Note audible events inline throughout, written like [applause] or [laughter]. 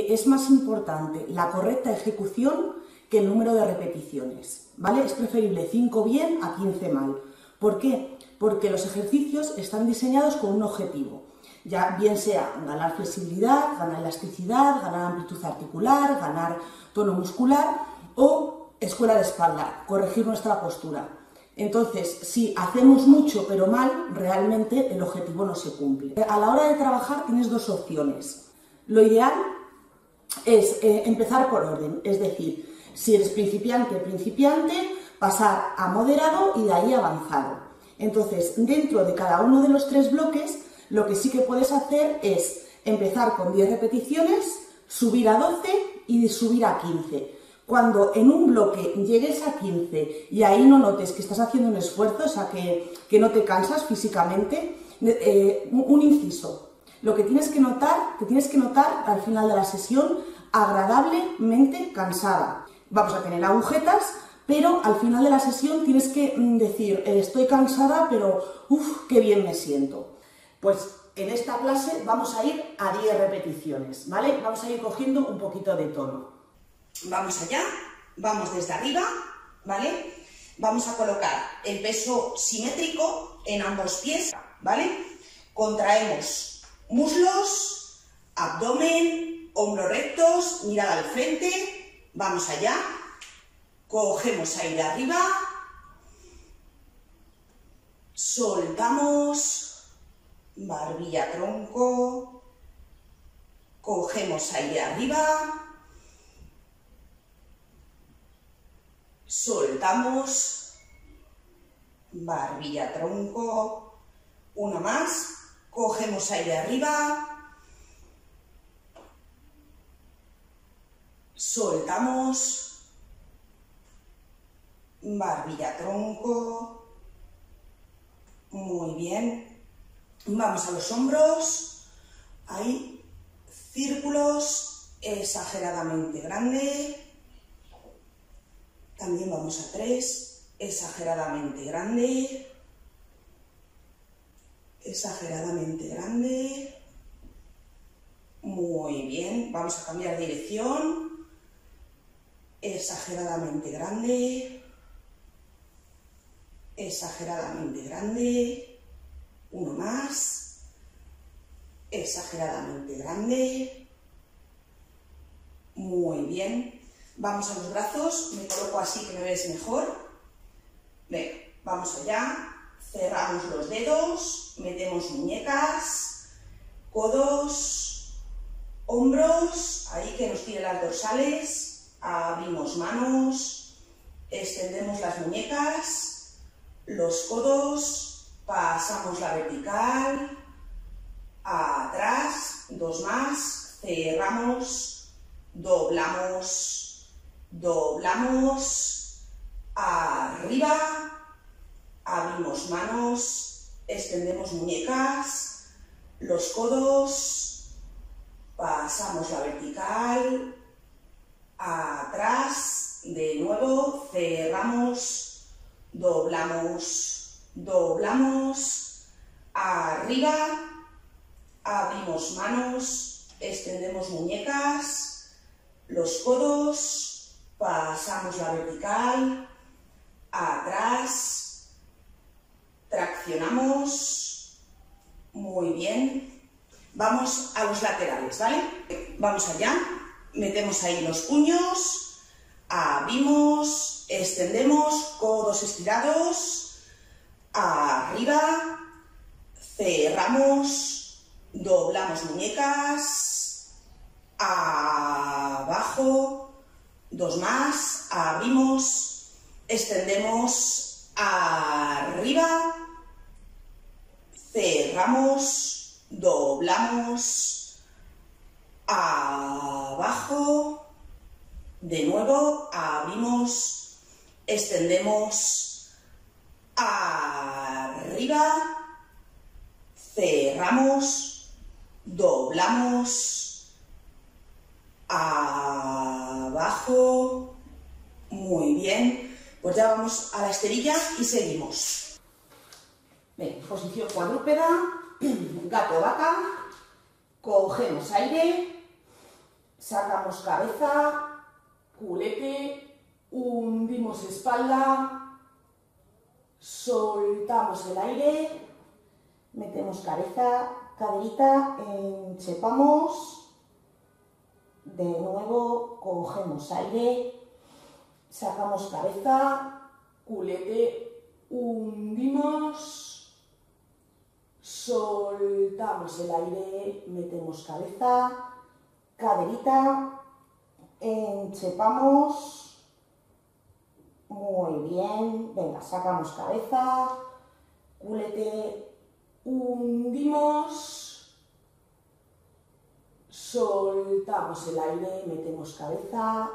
es más importante la correcta ejecución que el número de repeticiones, ¿vale? Es preferible 5 bien a 15 mal. ¿Por qué? Porque los ejercicios están diseñados con un objetivo, ya bien sea ganar flexibilidad, ganar elasticidad, ganar amplitud articular, ganar tono muscular o escuela de espalda, corregir nuestra postura. Entonces, si hacemos mucho pero mal, realmente el objetivo no se cumple. A la hora de trabajar tienes dos opciones. Lo ideal es eh, empezar por orden, es decir, si eres principiante, principiante, pasar a moderado y de ahí avanzado. Entonces, dentro de cada uno de los tres bloques, lo que sí que puedes hacer es empezar con 10 repeticiones, subir a 12 y subir a 15. Cuando en un bloque llegues a 15 y ahí no notes que estás haciendo un esfuerzo, o sea, que, no te cansas físicamente, eh, un inciso. Lo que tienes que notar, te tienes que notar al final de la sesión agradablemente cansada. Vamos a tener agujetas, pero al final de la sesión tienes que mm, decir, eh, estoy cansada, pero uff, qué bien me siento. Pues en esta clase vamos a ir a 10 repeticiones, ¿vale? Vamos a ir cogiendo un poquito de tono. Vamos allá, vamos desde arriba, ¿vale? Vamos a colocar el peso simétrico en ambos pies, ¿vale? Contraemos muslos, abdomen, hombros rectos, mirada al frente, vamos allá, Cogemos aire arriba. Soltamos. Barbilla, tronco. Cogemos aire arriba. Soltamos. Barbilla, tronco. Una más. Cogemos aire arriba. Soltamos barbilla, tronco. Muy bien. Vamos a los hombros. Ahí, círculos exageradamente grande. También vamos a tres, exageradamente grande. Exageradamente grande. Muy bien, vamos a cambiar dirección. Exageradamente grande exageradamente grande, uno más, exageradamente grande, muy bien. Vamos a los brazos, me coloco así que me ves mejor. Venga, vamos allá, cerramos los dedos, metemos muñecas, codos, hombros, ahí que nos tire las dorsales, abrimos manos, extendemos las muñecas, los codos, pasamos la vertical, atrás, dos más, cerramos, doblamos, doblamos, arriba, abrimos manos, extendemos muñecas, los codos, pasamos la vertical, atrás, de nuevo, cerramos, doblamos, doblamos, arriba, abrimos manos, extendemos muñecas, los codos, pasamos la vertical, atrás, muy bien, vamos a los laterales, ¿vale? Vamos allá, metemos ahí los puños, abrimos, extendemos, codos estirados, arriba, cerramos, doblamos muñecas, abajo, dos más, abrimos, extendemos, arriba, cerramos, doblamos, abajo, de nuevo, abrimos, extendemos arriba, cerramos, doblamos, abajo, muy bien, pues ya vamos a la esterilla y seguimos. Posición cuadrúpeda, [clears throat] gato vaca, cogemos aire, sacamos cabeza, culete, hundimos espalda, soltamos el aire, metemos cabeza, caderita, enchepamos, de nuevo cogemos aire, sacamos cabeza, culete, hundimos, soltamos el aire, metemos cabeza, caderita, enchepamos, muy bien, venga, sacamos cabeza, culete, hundimos, soltamos el aire, metemos cabeza,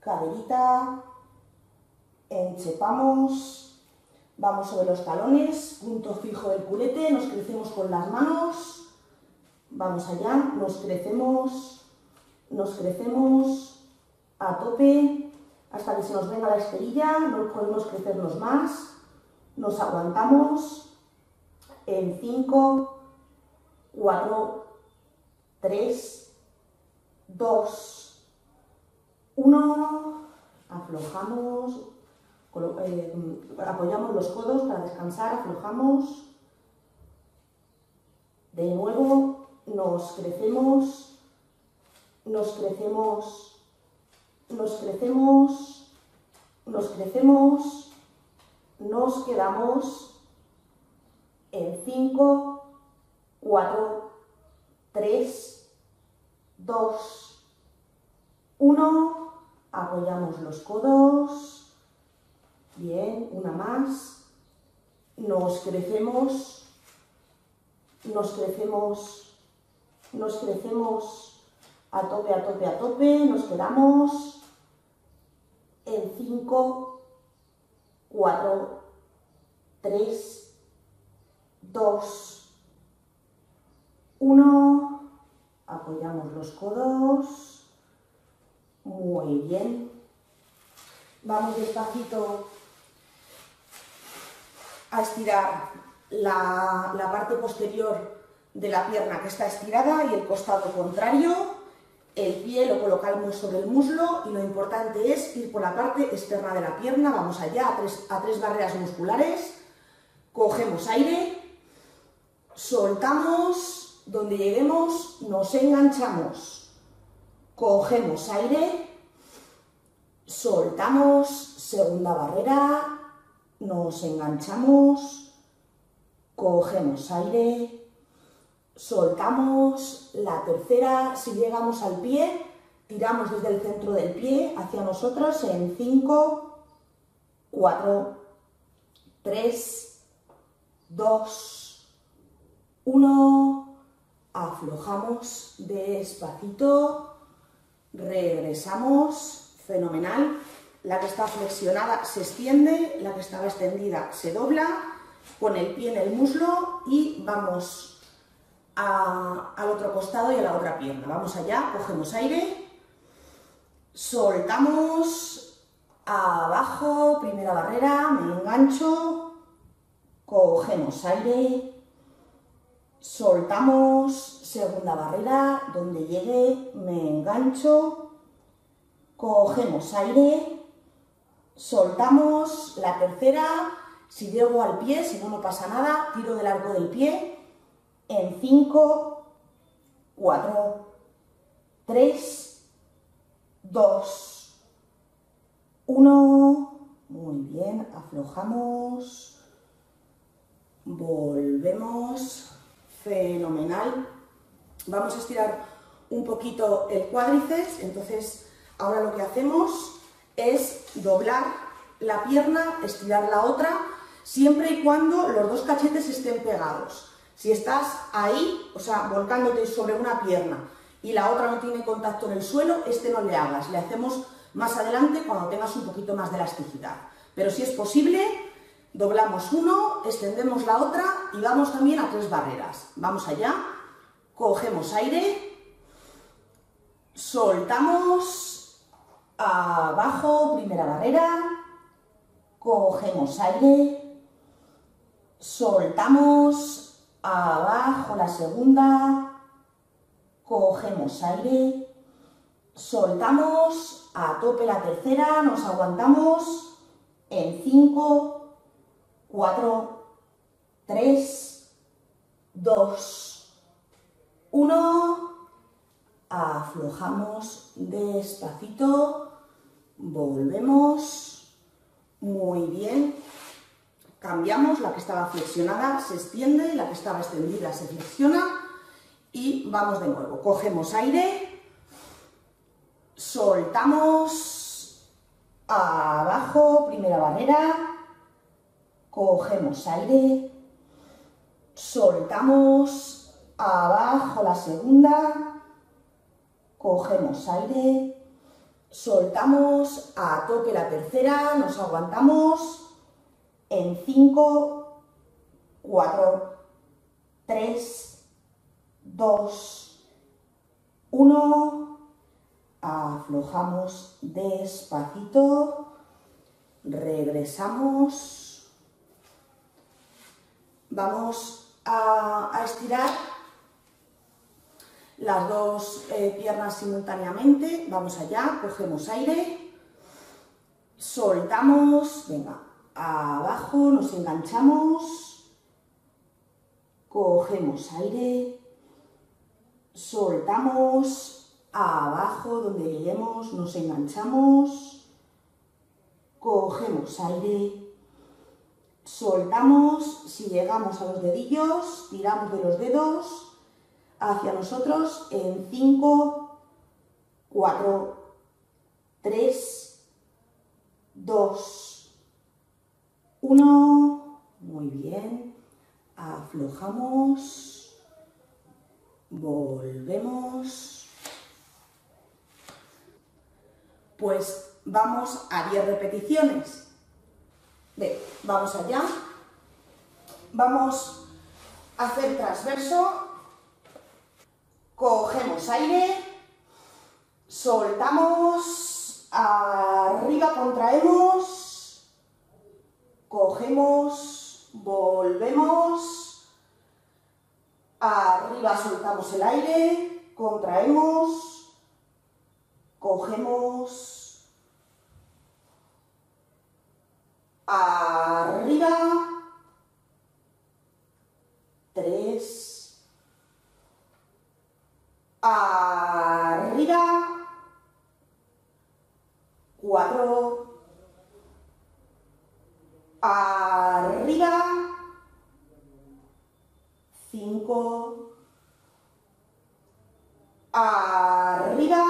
caderita, enchepamos, vamos sobre los talones, punto fijo del culete, nos crecemos con las manos, vamos allá, nos crecemos, nos crecemos a tope hasta que se nos venga la esterilla, no podemos crecernos más, nos aguantamos. En 5, 4, 3, 2, 1, aflojamos, eh, apoyamos los codos para descansar, aflojamos, de nuevo nos crecemos, nos crecemos, nos crecemos, nos crecemos, nos quedamos en 5, 4, 3, 2, 1, apoyamos los codos, bien, una más, nos crecemos, nos crecemos, nos crecemos. A tope, a tope, a tope, nos quedamos en 5, 4, 3, 2, 1, apoyamos los codos, muy bien, vamos despacito a estirar la, parte posterior de la pierna que está estirada y el costado contrario. El pie lo colocamos sobre el muslo y lo importante es ir por la parte externa de la pierna. Vamos allá a tres barreras musculares. Cogemos aire, soltamos, donde lleguemos nos enganchamos. Cogemos aire, soltamos, segunda barrera, nos enganchamos, cogemos aire, soltamos la tercera, si llegamos al pie, tiramos desde el centro del pie hacia nosotros en 5, 4, 3, 2, 1, aflojamos despacito, regresamos, fenomenal, la que está flexionada se extiende, la que estaba extendida se dobla, con el pie en el muslo y vamos al otro costado y a la otra pierna. Vamos allá, cogemos aire, soltamos, abajo, primera barrera, me engancho, cogemos aire, soltamos, segunda barrera, donde llegue, me engancho, cogemos aire, soltamos, la tercera, si llego al pie, si no, no pasa nada, tiro del arco del pie, en 5, 4, 3, 2, 1. Muy bien, aflojamos. Volvemos. Fenomenal. Vamos a estirar un poquito el cuádriceps. Entonces, ahora lo que hacemos es doblar la pierna, estirar la otra, siempre y cuando los dos cachetes estén pegados. Si estás ahí, o sea, volcándote sobre una pierna y la otra no tiene contacto en el suelo, este no le hagas. Le hacemos más adelante cuando tengas un poquito más de elasticidad. Pero si es posible, doblamos uno, extendemos la otra y vamos también a tres barreras. Vamos allá, cogemos aire, soltamos, abajo, primera barrera, cogemos aire, soltamos, abajo la segunda, cogemos aire, soltamos. A tope la tercera, nos aguantamos. En 5, 4, 3, 2, 1, aflojamos despacito, volvemos, muy bien, cambiamos, la que estaba flexionada se extiende, la que estaba extendida se flexiona y vamos de nuevo, cogemos aire, soltamos abajo, primera barrera, cogemos aire, soltamos abajo la segunda, cogemos aire, soltamos a tope la tercera, nos aguantamos en 5, 4, 3, 2, 1, aflojamos despacito, regresamos, vamos a, estirar las dos eh, piernas simultáneamente, vamos allá, cogemos aire, soltamos, venga, abajo, nos enganchamos, cogemos aire, soltamos, abajo, donde lleguemos, nos enganchamos, cogemos aire, soltamos, si llegamos a los dedillos, tiramos de los dedos hacia nosotros en 5, 4, 3, 2, 1, muy bien, aflojamos, Volvemos. Pues vamos a 10 repeticiones. Bien, vamos allá. Vamos a hacer transverso. Cogemos aire. Soltamos. Arriba contraemos. Cogemos. Volvemos Arriba soltamos el aire, contraemos, cogemos, arriba, tres, arriba, cuatro, arriba, 5, arriba,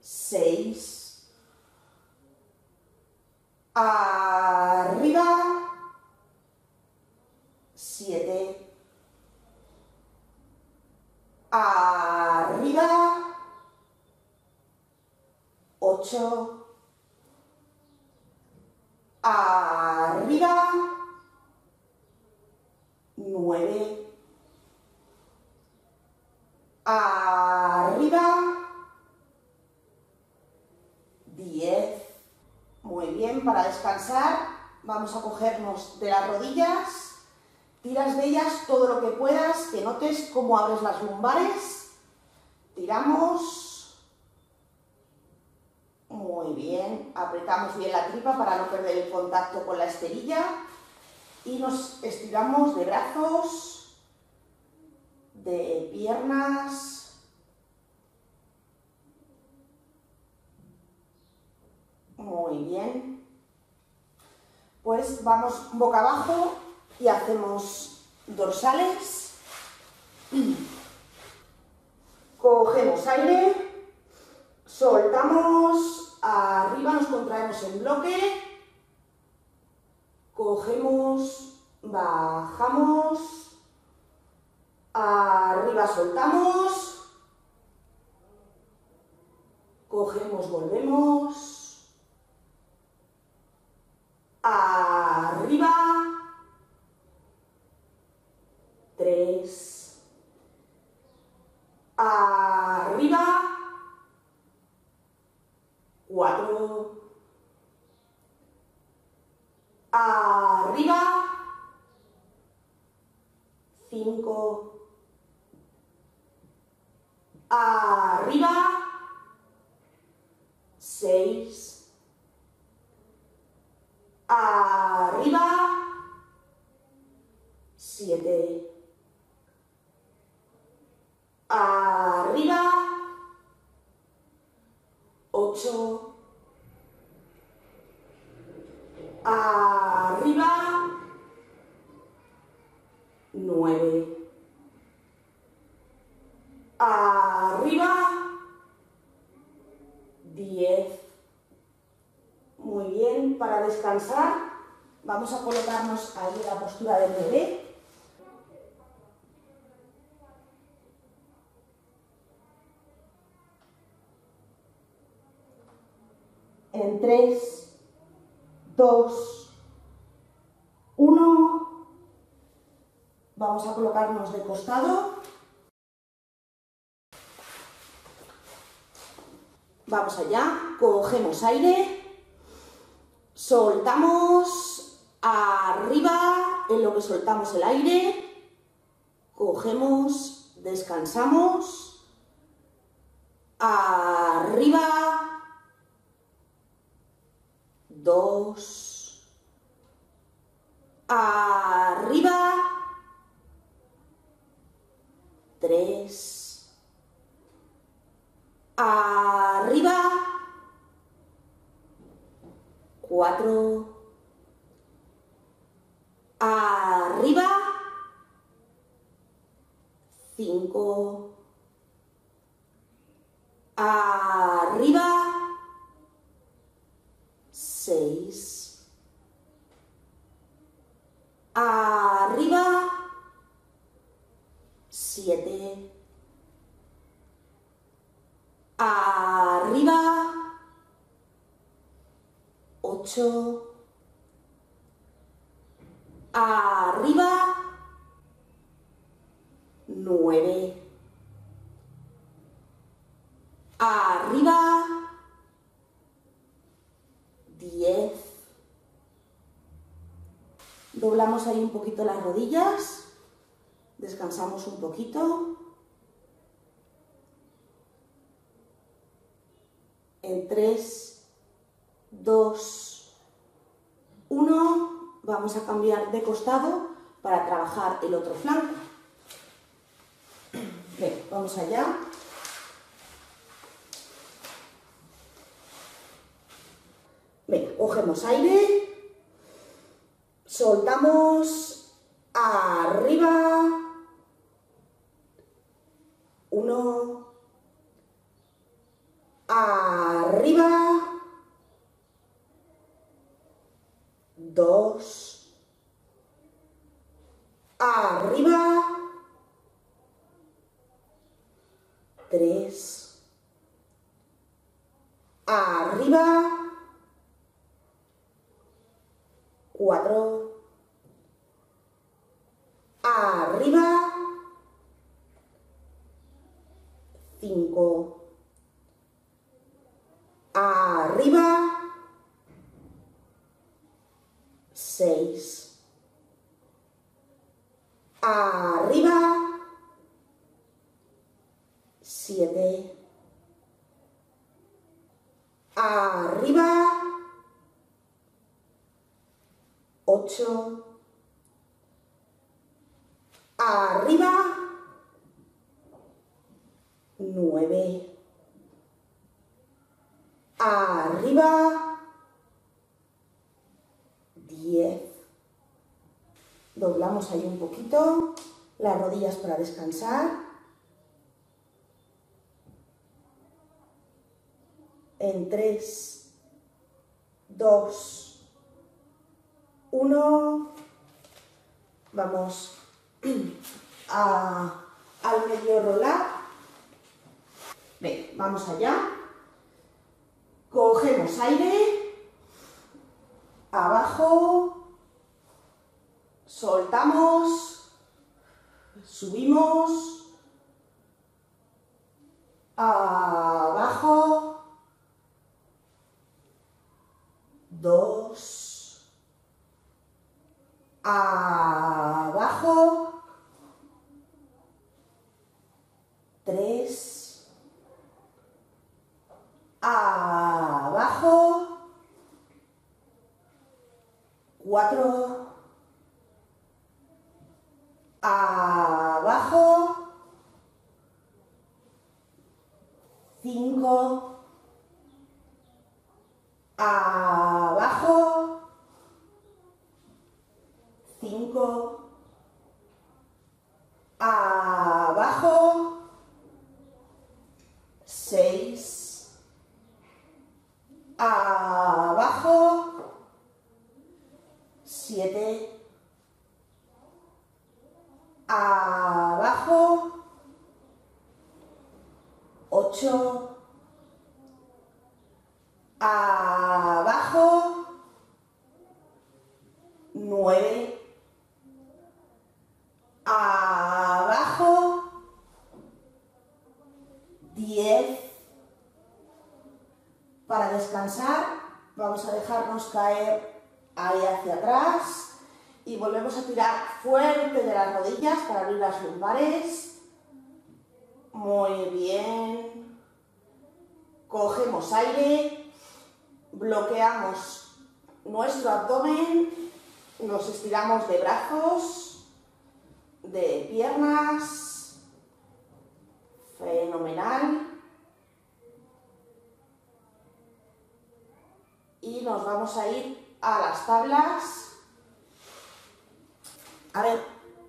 6, arriba, 7, arriba, 8, arriba, 9, arriba, 10, muy bien, para descansar vamos a cogernos de las rodillas, tiras de ellas todo lo que puedas, que notes cómo abres las lumbares, tiramos, muy bien, apretamos bien la tripa para no perder el contacto con la esterilla, y nos estiramos de brazos, de piernas, muy bien. Pues vamos boca abajo y hacemos dorsales. Cogemos aire, soltamos, arriba nos contraemos en bloque cogemos, bajamos, arriba soltamos, cogemos, volvemos, arriba, arriba, cuatro, arriba, 5, arriba, seis, arriba, siete, arriba, ocho, arriba, nueve, arriba, 10. Muy bien, para descansar vamos a colocarnos ahí en la postura del bebé. 3, 2, 1, vamos a colocarnos de costado. Vamos allá, cogemos aire, soltamos arriba en lo que soltamos el aire, cogemos, descansamos, arriba, dos, arriba, tres, arriba, cuatro, arriba, cinco, arriba, seis, arriba, siete, arriba, 8, arriba, 9, arriba, 10, doblamos ahí un poquito las rodillas, descansamos un poquito, en 3, 2, 1, vamos a cambiar de costado para trabajar el otro flanco. Bien, vamos allá. Bien, cogemos aire, soltamos arriba, uno, arriba, dos, arriba, tres, arriba, cuatro, arriba, cinco, arriba, 6, arriba, 7, arriba, 8, arriba, 9, arriba, 10. Doblamos ahí un poquito las rodillas para descansar. En 3, 2, 1. Vamos a, al medio rolar. Bien, vamos allá. Cogemos aire, abajo, soltamos, subimos, abajo, dos, abajo, tres, abajo, cuatro, abajo, cinco, abajo, cinco, abajo, seis, abajo, siete, abajo, ocho, 10. Para descansar vamos a dejarnos caer ahí hacia atrás y volvemos a tirar fuerte de las rodillas para abrir las lumbares. Muy bien. Cogemos aire, bloqueamos nuestro abdomen, nos estiramos de brazos, de piernas Fenomenal. Y nos vamos a ir a las tablas a ver,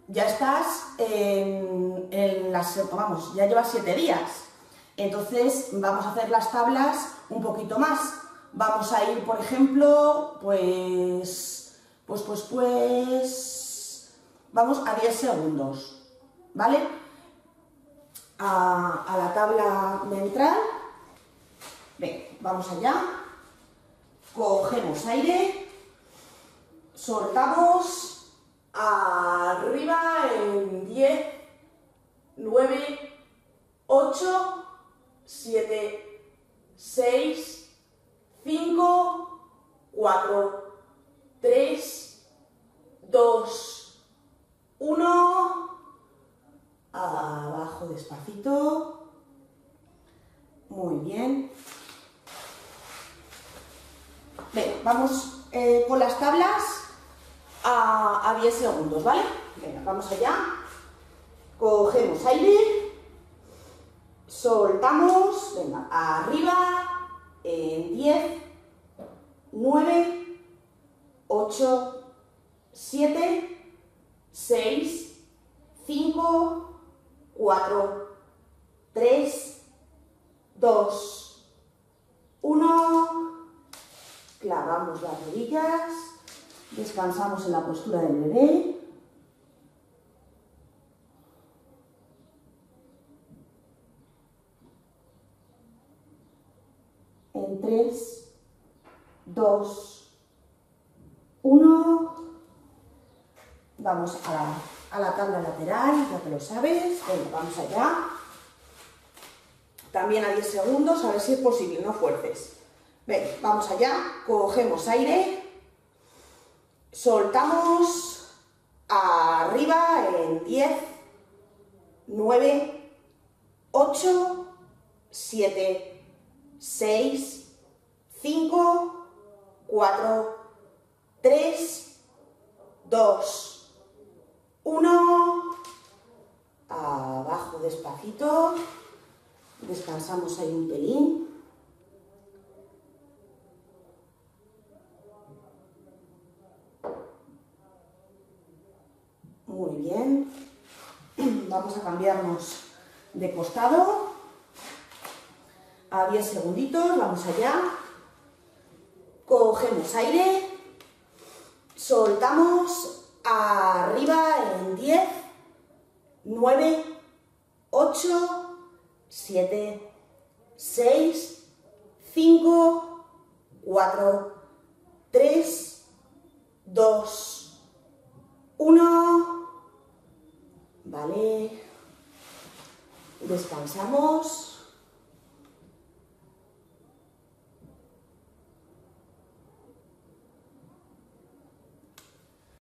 ya estás en, las, vamos, ya llevas siete días. Entonces vamos a hacer las tablas un poquito más. Vamos a ir, por ejemplo, pues, pues, pues, pues, vamos a 10 segundos, ¿vale? A, la tabla ventral. Ven, vamos allá. Cogemos aire, soltamos arriba en 10, 9, 8, 7, 6, 5, 4, 3, 2, 1, abajo despacito, muy bien. Bien, vamos eh, con las tablas a, 10 segundos, ¿vale? Venga, vamos allá. Cogemos aire, soltamos, venga, arriba, en 10, 9, 8, 7, 6, 5, 4, 3, 2, 1, clavamos las rodillas, Descansamos en la postura del bebé. En 3, 2, 1. Vamos a a la tabla lateral, ya que lo sabes. Venga, vamos allá. También a 10 segundos, a ver si es posible, no fuerces. Venga, vamos allá. Cogemos aire. Soltamos arriba en 10, 9, 8, 7, 6, 5, 4, 3, 2, 1. Abajo despacito. Descansamos ahí un pelín. Muy bien. [clears throat] Vamos a cambiarnos de costado. A 10 segunditos, vamos allá. Cogemos aire. Soltamos arriba en 10, 9, 8, 7, 6, 5, 4, 3, 2, 1. ¿vale? Descansamos.